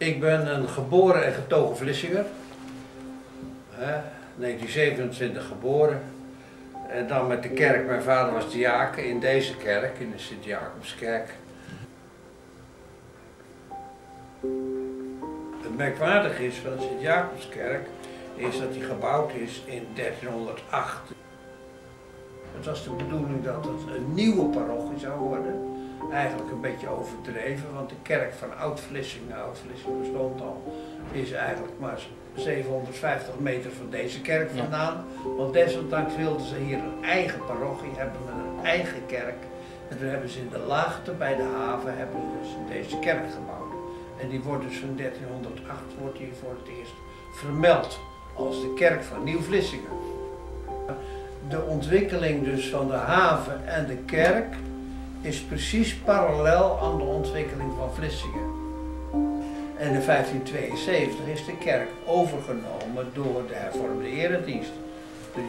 Ik ben een geboren en getogen Vlissinger. Hè, 1927 geboren. En dan met de kerk, mijn vader was diaken in deze kerk, in de Sint-Jacobskerk. Het merkwaardige is van de Sint-Jacobskerk is dat die gebouwd is in 1308. Het was de bedoeling dat het een nieuwe parochie zou worden. Eigenlijk een beetje overdreven, want de kerk van Oud-Vlissingen, Oud-Vlissingen bestond al, is eigenlijk maar 750 meter van deze kerk vandaan. Want desondanks wilden ze hier een eigen parochie hebben met een eigen kerk. En toen hebben ze in de laagte bij de haven hebben dus deze kerk gebouwd. En die wordt dus van 1308 wordt die voor het eerst vermeld als de kerk van Nieuw-Vlissingen. De ontwikkeling dus van de haven en de kerk is precies parallel aan de ontwikkeling van Vlissingen. En in 1572 is de kerk overgenomen door de hervormde eredienst. De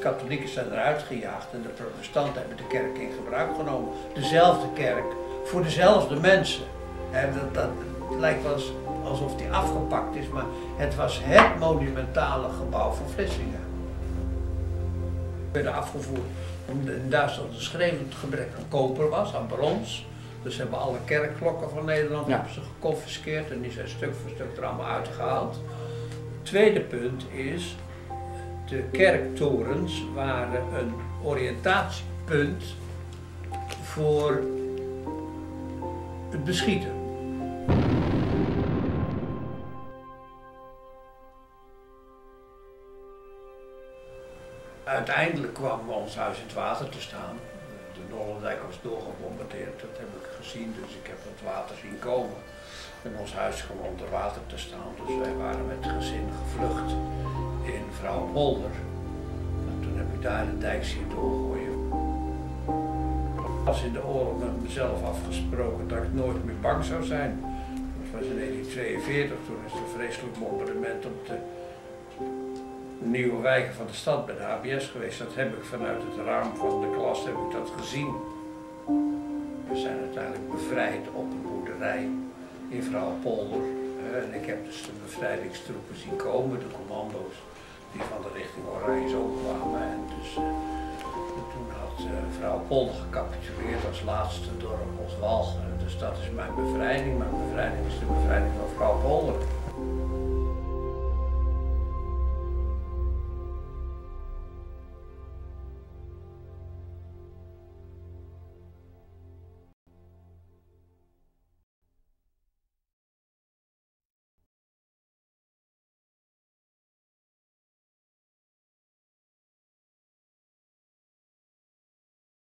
katholieken zijn eruit gejaagd en de protestanten hebben de kerk in gebruik genomen. Dezelfde kerk voor dezelfde mensen. dat, het lijkt wel alsof die afgepakt is, maar het was het monumentale gebouw van Vlissingen. We werden afgevoerd omdat in Duitsland een schreeuwend gebrek aan koper was, aan brons. Dus hebben alle kerkklokken van Nederland ja. ze geconfiskeerd en die zijn stuk voor stuk er allemaal uitgehaald. Het tweede punt is, de kerktorens waren een oriëntatiepunt voor het beschieten. Uiteindelijk kwam ons huis in het water te staan. De Nollendijk was doorgebombardeerd, dat heb ik gezien, dus ik heb het water zien komen. En ons huis kwam onder water te staan, dus wij waren met het gezin gevlucht in Vrouwenpolder. En toen heb ik daar de dijk zien doorgooien. Ik was in de oorlog met mezelf afgesproken dat ik nooit meer bang zou zijn. Dat was in 1942, toen is er vreselijk bombardement op de nieuwe wijken van de stad bij de HBS geweest. Dat heb ik vanuit het raam van de klas heb ik dat gezien. We zijn uiteindelijk bevrijd op een boerderij in Vrouwenpolder. En ik heb dus de bevrijdingstroepen zien komen, de commando's, die van de richting Oranje ook kwamen. En dus uh, toen had uh, Vrouwenpolder gecapituleerd als laatste dorp als Walgen. Dus dat is mijn bevrijding. Mijn bevrijding is de bevrijding van Vrouwenpolder.